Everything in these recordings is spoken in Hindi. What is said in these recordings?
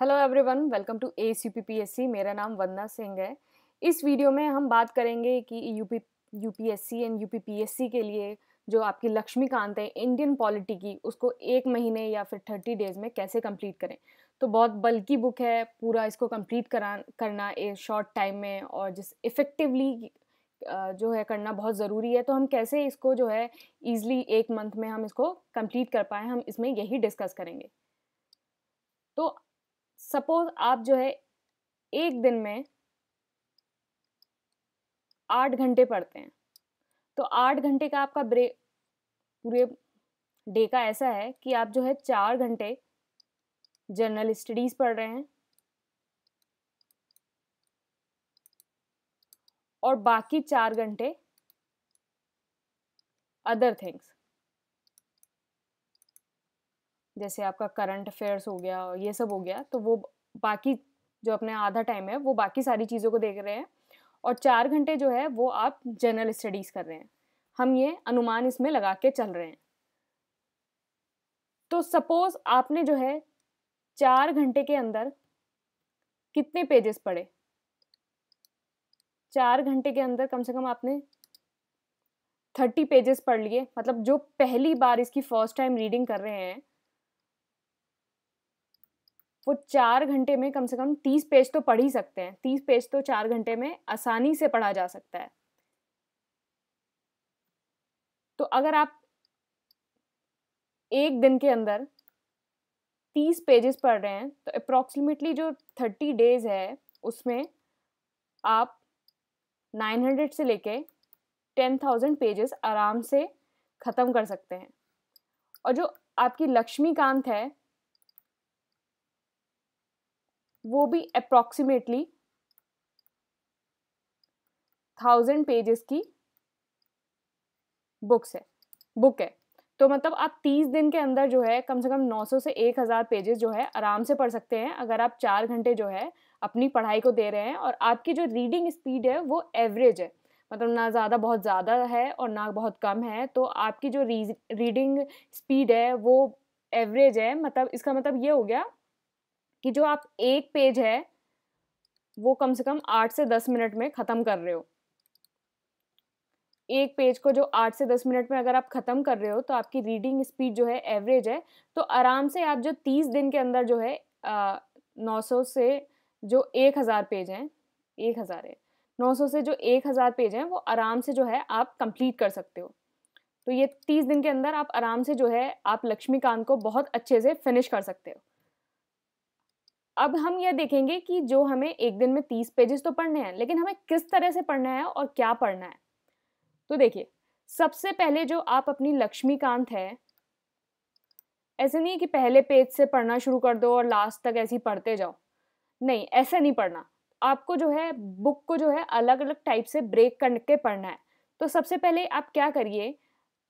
Hello everyone welcome to A C मेरा नाम वंदना सिंह है। इस वीडियो में हम बात करेंगे कि U P U P S C and U P P S C के लिए जो आपकी लक्ष्मीकांत है इंडियन पॉलिटी की, उसको एक महीने या फिर थर्टी डेज़ में कैसे कंप्लीट करें? तो बहुत बल्कि बुक है, पूरा इसको कंप्लीट करा, करना ए शॉर्ट टाइम में और जिस इफ़ेक्टिवली जो है करना बहुत ज़रूरी है। तो हम कैसे इसको जो है ईज़िली एक मंथ में हम इसको कंप्लीट कर पाएँ, हम इसमें यही डिस्कस करेंगे। तो सपोज़ आप जो है एक दिन में आठ घंटे पढ़ते हैं। तो आठ घंटे का आपका ब्रेक पूरे डे का ऐसा है कि आप जो है चार घंटे जनरल स्टडीज़ पढ़ रहे हैं। और बाकी चार घंटे अदर थिंग्स। जैसे आपका करंट अफेयर्स हो गया, ये सब हो गया तो वो बाकी जो अपने आधा टाइम है, वो बाकी सारी चीज़ों को देख रहे हैं और चार घंटे जो है, वो आप जनरल स्टडीज़ कर रहे हैं। हम ये अनुमान इसमें लगा के चल रहे हैं। तो सपोज़ आपने जो है, चार घंटे के अंदर कितने पेजेस पढ़े? चार घंटे के अंदर कम से कम आपने थर्टी पेजेस पढ़ लिए मतलब जो पहली बार इसकी फ़र्स्ट टाइम रीडिंग कर रहे हैं वो चार घंटे में कम से कम तीस पेज तो पढ़ ही सकते हैं। तीस पेज तो चार घंटे में आसानी से पढ़ा जा सकता है। तो अगर आप एक दिन के अंदर तीस पेजेस पढ़ रहे हैं तो अप्रॉक्सीमेटली जो थर्टी डेज़ है, उसमें आप नाइन हंड्रेड से लेके टेन थाउज़ेंड पेजेस आराम से ख़त्म कर सकते हैं। और जो आपकी लक्ष्मीकांत है वो भी अप्रॉक्सीमेटली थाउज़ेंड पेजेस की बुक्स है। बुक है। तो मतलब आप तीस दिन के अंदर जो है, कम से कम 900 से 1000 पेजेस जो है, आराम से पढ़ सकते हैं, अगर आप चार घंटे जो है, अपनी पढ़ाई को दे रहे हैं और आपकी जो रीडिंग स्पीड है, वो एवरेज है। मतलब ना ज़्यादा बहुत ज़्यादा है और ना बहुत कम है तो आपकी जो रीडिंग स्पीड है, वो एवरेज है। मतलब इसका मतलब ये हो गया कि जो आप एक पेज है, वो कम से कम आठ से दस मिनट में ख़त्म कर रहे हो। एक पेज को जो आठ से दस मिनट में अगर आप ख़त्म कर रहे हो तो आपकी रीडिंग स्पीड जो है एवरेज है। तो आराम से आप जो तीस दिन के अंदर जो है नौ सौ से जो एक हज़ार पेज हैं, एक हज़ार है, नौ सौ से जो एक हज़ार पेज हैं, वो आराम से जो है आप कंप्लीट कर सकते हो। तो ये तीस दिन के अंदर आप आराम से जो है, आप लक्ष्मीकांत को बहुत अच्छे से फिनिश कर सकते हो। अब हम यह देखेंगे कि जो हमें एक दिन में तीस पेजेस तो पढ़ने हैं, लेकिन हमें किस तरह से पढ़ना है और क्या पढ़ना है? तो देखिए, सबसे पहले जो आप अपनी लक्ष्मीकांत है, ऐसे नहीं कि पहले पेज से पढ़ना शुरू कर दो और लास्ट तक ऐसे ही पढ़ते जाओ। नहीं, ऐसा नहीं पढ़ना। आपको जो है बुक को जो है अलग अलग टाइप से ब्रेक करके पढ़ना है। तो सबसे पहले आप क्या करिए,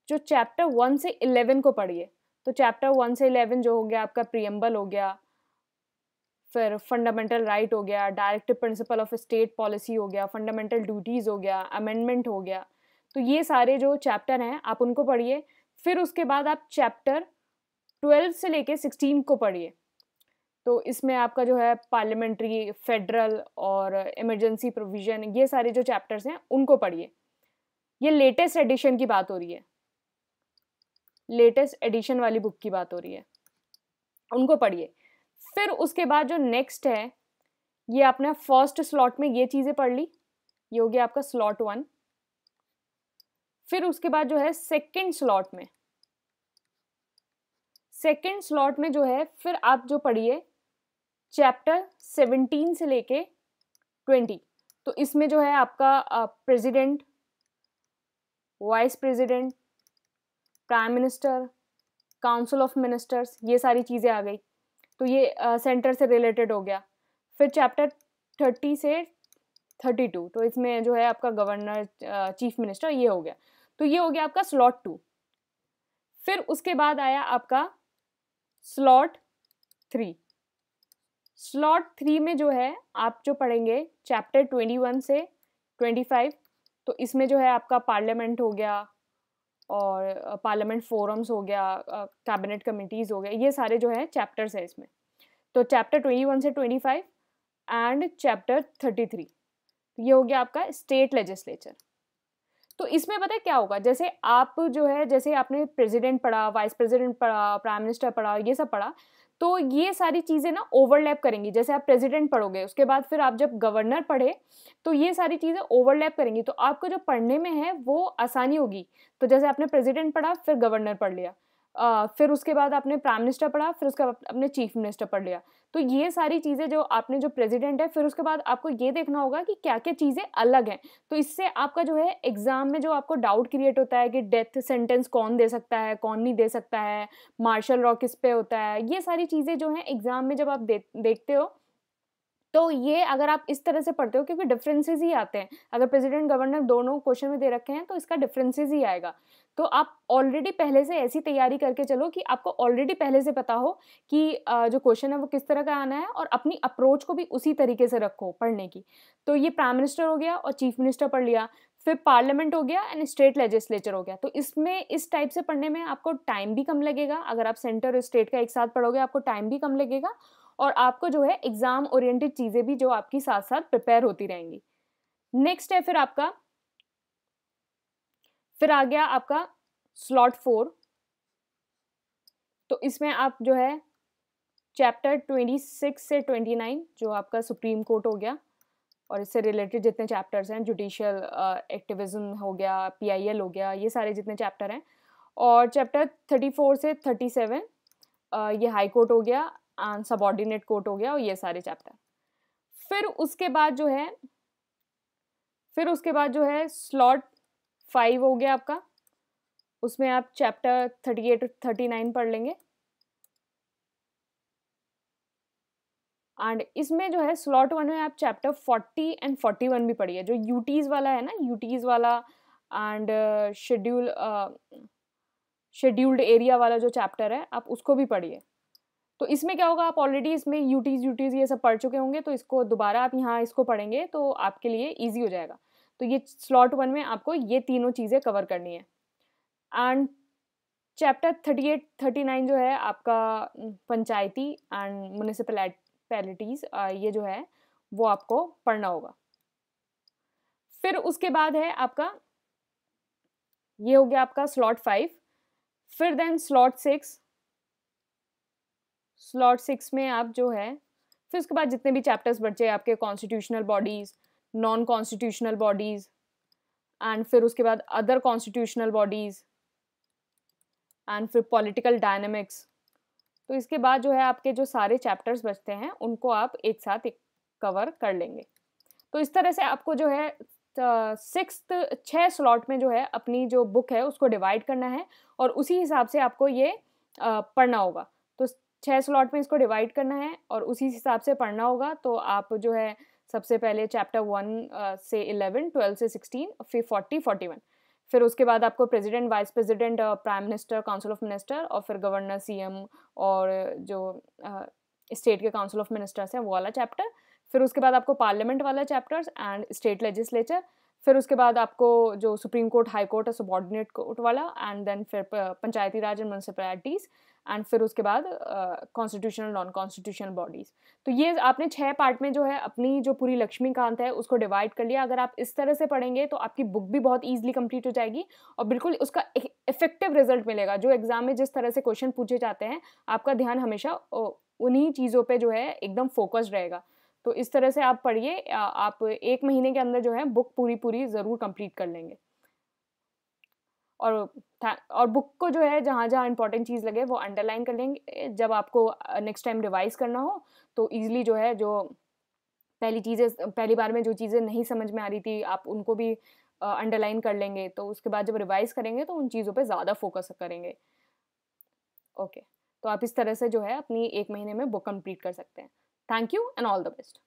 जो चैप्टर वन से इलेवन को पढ़िए। तो चैप्टर वन से इलेवन जो हो गया, आपका प्रियम्बल हो गया फिर फंडामेंटल राइट हो गया directive principle of state policy हो गया फंडामेंटल ड्यूटीज़ हो गया अमेंडमेंट हो गया। तो ये सारे जो चैप्टर हैं, आप उनको पढ़िए, फिर उसके बाद आप चैप्टर ट्वेल्व से लेके सिक्सटीन को पढ़िए। तो इसमें आपका जो है पार्लियामेंट्री फेडरल और इमरजेंसी प्रोविज़न ये सारे जो चैप्टर्स हैं, उनको पढ़िए। ये लेटेस्ट एडिशन की बात हो रही है। लेटेस्ट एडिशन वाली बुक की बात हो रही है। उनको पढ़िए। फिर उसके बाद जो नेक्स्ट है, ये आपने फ़र्स्ट स्लॉट में ये चीज़ें पढ़ ली, ये हो गया आपका स्लॉट वन फिर उसके बाद जो है सेकंड स्लॉट में सेकंड स्लॉट में जो है, फिर आप जो पढ़िए चैप्टर सेवनटीन से लेके ट्वेंटी तो इसमें जो है आपका president vice president prime minister council of ministers ये सारी चीज़ें आ गई। तो ये सेंटर से रिलेटेड हो गया। फिर चैप्टर थर्टी से थर्टी टू तो इसमें जो है आपका गवर्नर चीफ मिनिस्टर ये हो गया। तो ये हो गया आपका स्लॉट टू फिर उसके बाद आया आपका स्लॉट थ्री स्लॉट थ्री में जो है आप जो पढ़ेंगे चैप्टर ट्वेंटी वन से ट्वेंटी फाइव तो इसमें जो है आपका पार्लियामेंट हो गया और पार्लियामेंट फोरम्स हो गया कैबिनेट कमिटीज़ हो गया ये सारे जो है चैप्टर्स हैं इसमें। तो चैप्टर ट्वेंटी वन से twenty five and chapter thirty three, ये हो गया आपका स्टेट लेजिस्लेचर। तो इसमें पता है क्या होगा, जैसे आप जो है, जैसे आपने प्रेसिडेंट पढ़ा, वाइस प्रेसिडेंट पढ़ा, प्राइम मिनिस्टर पढ़ा, ये सब पढ़ा तो ये सारी चीज़ें ना ओवरलैप करेंगी। जैसे आप प्रेसिडेंट पढ़ोगे, उसके बाद फिर आप जब गवर्नर पढ़े तो ये सारी चीज़ें ओवरलैप करेंगी। तो आपको जो पढ़ने में है, वो आसानी होगी। तो जैसे आपने प्रेसिडेंट पढ़ा, फिर गवर्नर पढ़ लिया। फिर उसके बाद आपने प्राइम मिनिस्टर पढ़ा फिर उसके बाद आपने चीफ मिनिस्टर पढ़ लिया। तो ये सारी चीज़ें जो आपने जो प्रेसिडेंट है फिर उसके बाद आपको ये देखना होगा कि क्या क्या चीज़ें अलग हैं। तो इससे आपका जो है एग्ज़ाम में जो आपको डाउट क्रिएट होता है कि डेथ सेंटेंस कौन दे सकता है कौन नहीं दे सकता है मार्शल रॉ किस पे होता है ये सारी चीज़ें जो हैं एग्ज़ाम में जब आप दे, देखते हो तो ये अगर आप इस तरह से पढ़ते हो, क्योंकि डिफरेंसेस ही आते हैं। अगर प्रेसिडेंट गवर्नर दोनों क्वेश्चन में दे रखे हैं तो इसका डिफरेंसेस ही आएगा। तो आप ऑलरेडी पहले से ऐसी तैयारी करके चलो कि आपको ऑलरेडी पहले से पता हो कि जो क्वेश्चन है वो किस तरह का आना है और अपनी अप्रोच को भी उसी तरीके से रखो पढ़ने की। तो ये प्राइम मिनिस्टर हो गया और चीफ मिनिस्टर पढ़ लिया, फिर पार्लियामेंट हो गया एंड स्टेट लेजिस्लेचर हो गया। तो इसमें, इस टाइप से पढ़ने में आपको टाइम भी कम लगेगा। अगर आप सेंटर और स्टेट का एक साथ पढ़ोगे, आपको टाइम भी कम लगेगा। और आपको जो है एग्ज़ाम ओरिएंटेड चीज़ें भी जो आपकी साथ साथ प्रिपेयर होती रहेंगी। नेक्स्ट है फिर आपका, फिर आ गया आपका स्लॉट फोर तो इसमें आप जो है चैप्टर ट्वेंटी सिक्स से ट्वेंटी नाइन जो आपका सुप्रीम कोर्ट हो गया, और इससे रिलेटेड जितने चैप्टर्स हैं जुडिशियल एक्टिविज्म हो गया पीआईएल हो गया, ये सारे जितने चैप्टर हैं। और चैप्टर थर्टी फोर से थर्टी सेवन ये हाई कोर्ट हो गया सबॉर्डिनेट कोर्ट हो गया और ये सारे चैप्टर फिर उसके बाद जो है, फिर उसके बाद जो है स्लॉट फाइव हो गया आपका। उसमें आप chapter thirty eight thirty nine पढ़ लेंगे। एंड इसमें जो है स्लॉट वन में आप chapter forty and forty one भी पढ़िए। जो यूटीज़ वाला है ना यूटीज़ वाला एंड शेड्यूल शेड्यूल्ड एरिया वाला जो चैप्टर है, आप उसको भी पढ़िए। तो इसमें क्या होगा, आप ऑलरेडी इसमें यूटीज़ यूटीज़ ये सब पढ़ चुके होंगे तो इसको दोबारा आप यहाँ इसको पढ़ेंगे तो आपके लिए ईजी हो जाएगा। तो ये स्लॉट वन में आपको ये तीनों चीज़ें कवर करनी है। And chapter thirty eight thirty nine जो है आपका पंचायती एंड म्यूनिसिपैलिटीज़ ये जो है, वो आपको पढ़ना होगा। फिर उसके बाद है आपका, ये हो गया आपका स्लॉट फाइव फिर then slot six slot six में आप जो है, फिर उसके बाद जितने भी चैप्टर्स बचे आपके constitutional bodies non constitutional bodies and फिर उसके बाद अदर कॉन्स्टिट्यूशनल बॉडीज़ एंड फिर पॉलिटिकल डायनेमिक्स तो इसके बाद जो है आपके जो सारे चैप्टर्स बचते हैं, उनको आप एक साथ एक कवर कर लेंगे। तो इस तरह से आपको जो है सिक्स छः स्लॉट में जो है अपनी जो बुक है, उसको डिवाइड करना है, और उसी हिसाब से आपको ये पढ़ना होगा। तो छः स्लॉट में इसको डिवाइड करना है और उसी हिसाब से पढ़ना होगा तो आप जो है सबसे पहले चैप्टर वन से इलेवन ट्वेल्व से सिक्सटीन फिर फोर्टी फोर्टी वन फिर उसके बाद आपको president vice president prime minister council of minister और फिर गवर्नर सीएम और जो स्टेट के काउंसिल ऑफ़ मिनिस्टर्स हैं वो वाला चैप्टर फिर उसके बाद आपको पार्लियामेंट वाला चैप्टर्स एंड स्टेट लेजिस्लेचर फिर उसके बाद आपको जो सुप्रीम कोर्ट हाई कोर्ट है सबॉर्डिनेट कोर्ट वाला एंड देन फिर Panchayati Raj and municipalities and फिर उसके बाद कॉन्स्टिट्यूशनल नॉन कॉन्स्टिट्यूशनल बॉडीज़ तो ये आपने छः पार्ट में जो है अपनी जो पूरी लक्ष्मीकांत है, उसको डिवाइड कर लिया। अगर आप इस तरह से पढ़ेंगे तो आपकी बुक भी बहुत ईजिली कंप्लीट हो जाएगी और बिल्कुल उसका इफ़ेक्टिव रिज़ल्ट मिलेगा। जो एग्ज़ाम में जिस तरह से क्वेश्चन पूछे जाते हैं, आपका ध्यान हमेशा उन्हीं चीज़ों पर जो है एकदम फोकस्ड रहेगा। तो इस तरह से आप पढ़िए आप एक महीने के अंदर जो है बुक पूरी पूरी ज़रूर कंप्लीट कर लेंगे। और और बुक को जो है, जहाँ जहाँ इंपॉर्टेंट चीज़ लगे, वो अंडरलाइन कर लेंगे। जब आपको नेक्स्ट टाइम रिवाइज करना हो तो ईजिली जो है, जो पहली चीज़ें, पहली बार में जो चीज़ें नहीं समझ में आ रही थी, आप उनको भी अंडरलाइन कर लेंगे। तो उसके बाद जब रिवाइज करेंगे तो उन चीज़ों पे ज़्यादा फोकस करेंगे। ओके तो आप इस तरह से जो है, अपनी एक महीने में बुक कंप्लीट कर सकते हैं। Thank you and all the best